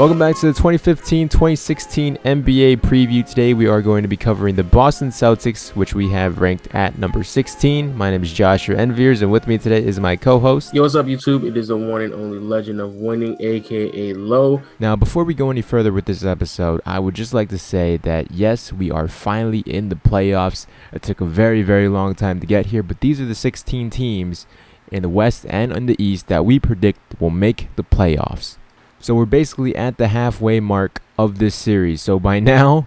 Welcome back to the 2015-2016 NBA preview. Today we are going to be covering the Boston Celtics, which we have ranked at number 16. My name is Joshua Envyerz, and with me today is my co-host. Yo, what's up, YouTube? It is the one and only legend of winning, aka Low. Now, before we go any further with this episode, I would just like to say that yes, we are finally in the playoffs. It took a very, very long time to get here, but these are the 16 teams in the West and in the East that we predict will make the playoffs. So we're basically at the halfway mark of this series. So by now,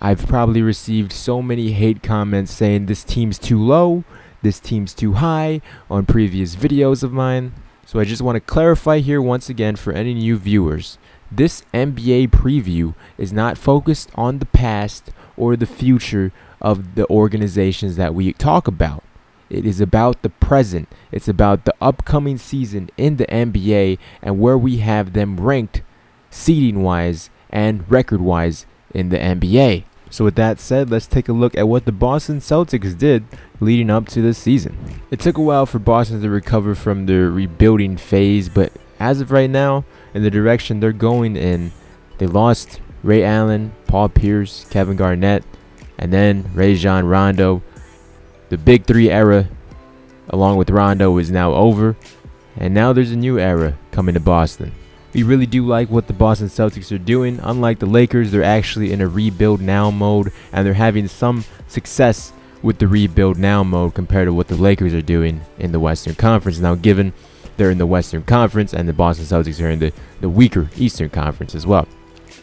I've probably received so many hate comments saying this team's too low, this team's too high on previous videos of mine. So I just want to clarify here once again for any new viewers. This NBA preview is not focused on the past or the future of the organizations that we talk about. It is about the present. It's about the upcoming season in the NBA and where we have them ranked seeding wise and record wise in the NBA. So with that said, let's take a look at what the Boston Celtics did leading up to this season. It took a while for Boston to recover from their rebuilding phase, but as of right now, in the direction they're going in, they lost Ray Allen, Paul Pierce, Kevin Garnett, and then Rajon Rondo the Big Three era, along with Rondo, is now over, and now there's a new era coming to Boston. We really do like what the Boston Celtics are doing. Unlike the Lakers, they're actually in a rebuild now mode, and they're having some success with the rebuild now mode compared to what the Lakers are doing in the Western Conference. Now, given they're in the Western Conference and the Boston Celtics are in the, the weaker Eastern Conference as well.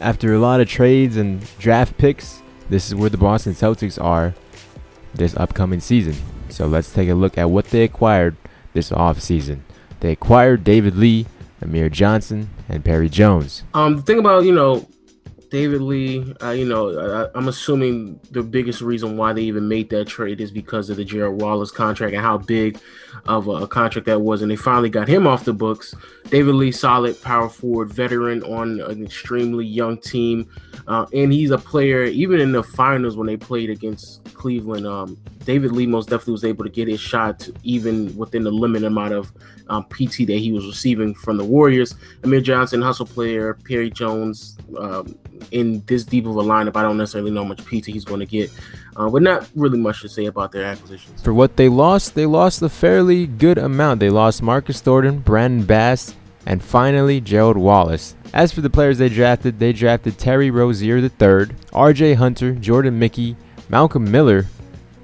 After a lot of trades and draft picks, this is where the Boston Celtics are this upcoming season. So let's take a look at what they acquired this offseason. They acquired David Lee, Amir Johnson, and Perry Jones. Um, the thing about you know David Lee, uh, you know, I, am assuming the biggest reason why they even made that trade is because of the Gerald Wallace contract and how big of a, a, contract that was. And they finally got him off the books. David Lee, solid power forward veteran on an extremely young team. Uh, and he's a player, even in the finals when they played against Cleveland, um, David Lee most definitely was able to get his shot even within the limited amount of um, PT that he was receiving from the Warriors. Amir Johnson, hustle player, Perry Jones, um, in this deep of a lineup, I don't necessarily know how much PT he's going to get, uh, but not really much to say about their acquisitions. For what they lost, they lost a fairly good amount. They lost Marcus Thornton, Brandon Bass, and finally Gerald Wallace. As for the players they drafted, they drafted Terry Rozier III, R.J. Hunter, Jordan Mickey, Malcolm Miller,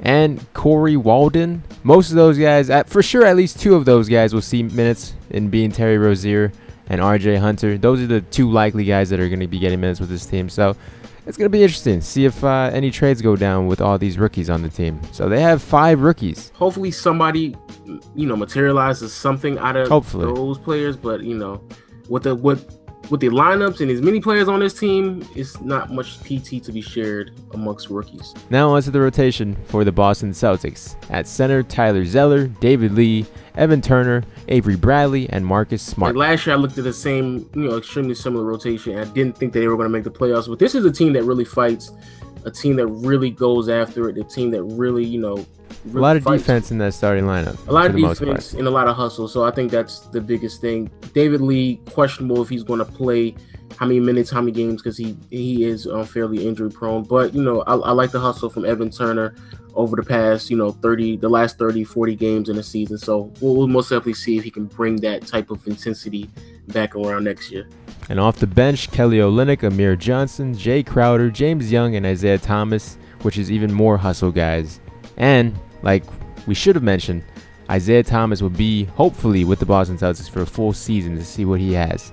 and Corey Walden. Most of those guys, for sure, at least two of those guys will see minutes in being Terry Rozier and RJ Hunter. Those are the two likely guys that are going to be getting minutes with this team. So it's going to be interesting. See if uh, any trades go down with all these rookies on the team. So they have five rookies. Hopefully, somebody, you know, materializes something out of Hopefully. those players. But you know, with the what with the lineups and as many players on this team, it's not much PT to be shared amongst rookies. Now onto the rotation for the Boston Celtics. At center, Tyler Zeller, David Lee, Evan Turner, Avery Bradley, and Marcus Smart. Like last year, I looked at the same, you know, extremely similar rotation. I didn't think that they were going to make the playoffs, but this is a team that really fights, a team that really goes after it, a team that really, you know, a lot of fights. defense in that starting lineup. A lot of defense and a lot of hustle. So I think that's the biggest thing. David Lee, questionable if he's going to play how many minutes, how many games, because he he is um, fairly injury prone. But you know, I, I, like the hustle from Evan Turner over the past you know 30, the last 30, 40 games in the season. So we'll, we'll most definitely see if he can bring that type of intensity back around next year. And off the bench, Kelly Olynyk, Amir Johnson, Jae Crowder, James Young, and Isaiah Thomas, which is even more hustle guys. And like we should have mentioned, Isaiah Thomas will be hopefully with the Boston Celtics for a full season to see what he has.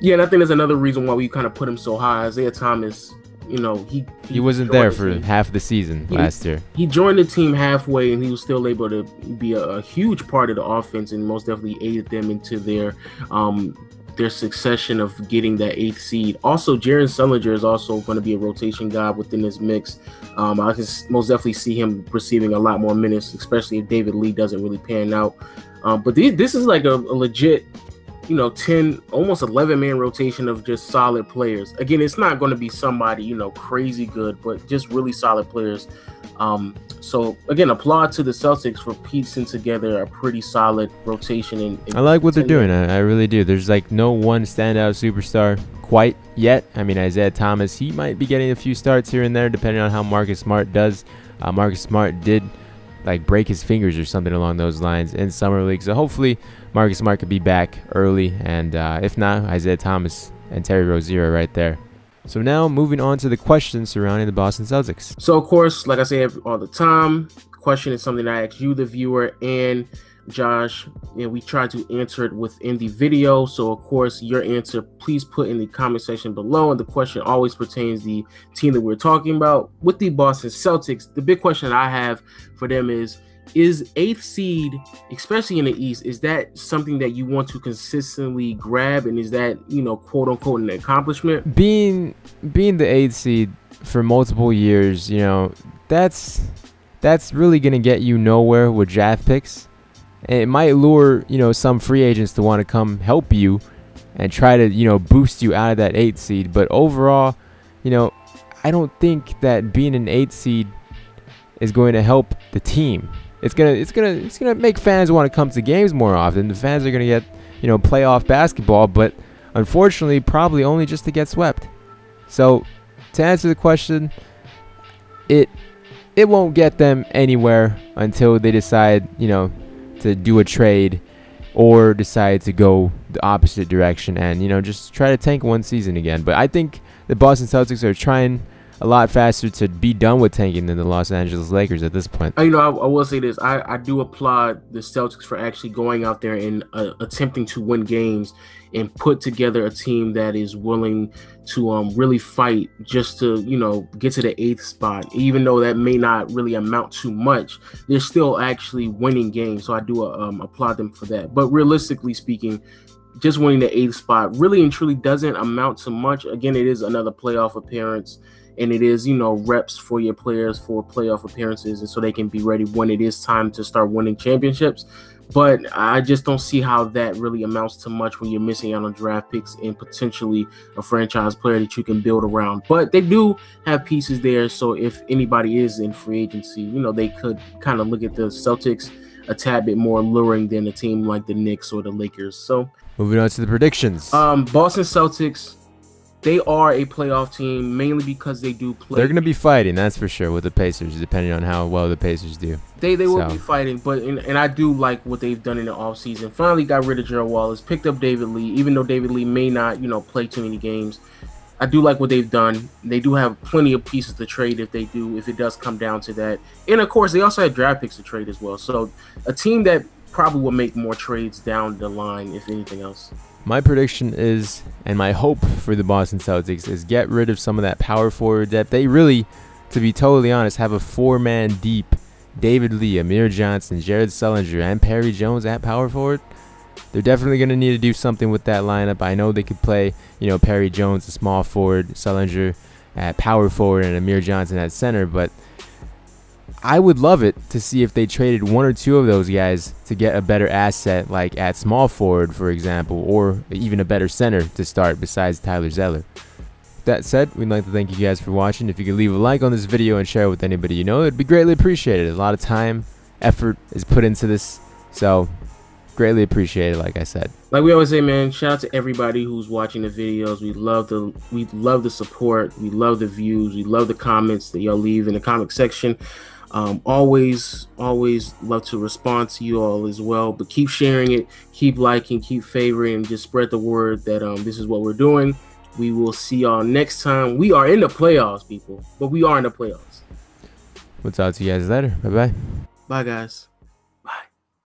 Yeah, and I think there's another reason why we kind of put him so high. Isaiah Thomas, you know, he he, he wasn't there for half the season he, last year. He joined the team halfway, and he was still able to be a, a huge part of the offense, and most definitely aided them into their um, their succession of getting that eighth seed. Also, Jared Sullinger is also going to be a rotation guy within this mix. Um, I can most definitely see him receiving a lot more minutes, especially if David Lee doesn't really pan out. Um, but this is like a, a legit, you know, 10, almost 11 man rotation of just solid players. Again, it's not going to be somebody, you know, crazy good, but just really solid players Um, so again, applaud to the Celtics for piecing together a pretty solid rotation. And, I like what they're doing. I, I, really do. There's like no one standout superstar quite yet. I mean, Isaiah Thomas, he might be getting a few starts here and there depending on how Marcus Smart does. Uh, Marcus Smart did like break his fingers or something along those lines in summer league. So hopefully Marcus Smart could be back early, and uh, if not, Isaiah Thomas and Terry Rozier right there. So now moving on to the questions surrounding the Boston Celtics. So of course, like I say all the time, question is something I ask you, the viewer, and Josh, and we try to answer it within the video. So, of course, your answer, please put in the comment section below. And the question always pertains the team that we're talking about. With the Boston Celtics, the big question I have for them is is eighth seed, especially in the East, is that something that you want to consistently grab? And is that, you know, quote unquote, an accomplishment? Being being the eighth seed for multiple years, you know, that's that's really gonna get you nowhere with draft picks and it might lure you know some free agents to want to come help you and try to you know boost you out of that eighth seed. But overall, you know, I don't think that being an eighth seed is going to help the team. It's gonna it's gonna it's gonna make fans want to come to games more often. The fans are gonna get you know playoff basketball, but unfortunately, probably only just to get swept. So to answer the question, it it won't get them anywhere until they decide you know to do a trade or decide to go the opposite direction and you know just try to tank one season again. But I think the Boston Celtics are trying a lot faster to be done with tanking than the Los Angeles Lakers at this point. You know, I, I will say this: I, I do applaud the Celtics for actually going out there and uh, attempting to win games and put together a team that is willing to um really fight just to you know get to the eighth spot. Even though that may not really amount to much, they're still actually winning games. So I do uh, um, applaud them for that. But realistically speaking, just winning the eighth spot really and truly doesn't amount to much. Again, it is another playoff appearance and it is you know reps for your players for playoff appearances and so they can be ready when it is time to start winning championships but i just don't see how that really amounts to much when you're missing out on draft picks and potentially a franchise player that you can build around but they do have pieces there so if anybody is in free agency you know they could kind of look at the celtics a tad bit more alluring than a team like the Knicks or the Lakers. So moving on to the predictions. Um, Boston Celtics they are a playoff team mainly because they do play. They're going to be fighting, that's for sure, with the Pacers, depending on how well the Pacers do. They they will be fighting, but and, and, I do like what they've done in the offseason. Finally got rid of Gerald Wallace, picked up David Lee, even though David Lee may not, you know, play too many games. I do like what they've done. They do have plenty of pieces to trade if they do, if it does come down to that. And of course, they also have draft picks to trade as well. So a team that probably will make more trades down the line, if anything else. My prediction is, and my hope for the Boston Celtics is get rid of some of that power forward depth. They really, to be totally honest, have a four man deep David Lee, Amir Johnson, Jared Sullinger, and Perry Jones at power forward. They're definitely going to need to do something with that lineup. I know they could play, you know, Perry Jones, a small forward, Sullinger at power forward, and Amir Johnson at center, but I would love it to see if they traded one or two of those guys to get a better asset, like at small forward, for example, or even a better center to start besides Tyler Zeller. That said, we'd like to thank you guys for watching. If you could leave a like on this video and share it with anybody you know, it'd be greatly appreciated. A lot of time, effort is put into this, so greatly appreciated. Like I said, like we always say, man. Shout out to everybody who's watching the videos. We love the we love the support. We love the views. We love the comments that y'all leave in the comment section. Um, always, always love to respond to you all as well. But keep sharing it, keep liking, keep favoring, just spread the word that um, this is what we're doing. We will see y'all next time. We are in the playoffs, people, but we are in the playoffs. We'll talk to you guys later. Bye bye. Bye, guys.